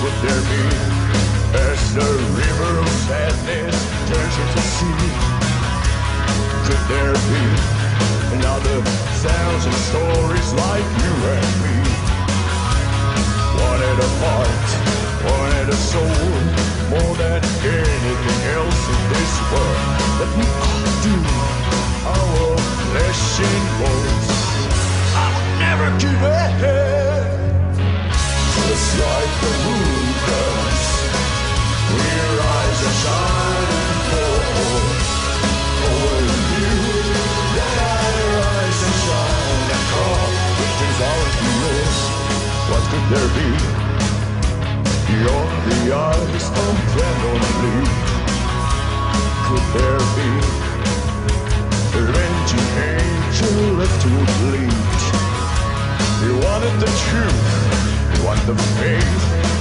could there be as the river of sadness turns into sea? Could there be another thousand stories like you and me? Wanted a heart, wanted a soul, more than anything else in this world. Let me undo our flesh and bones. I would never give it. There be? Beyond the eyes of Brandon Could there be a raging angel left to bleed? He wanted the truth, wanted the than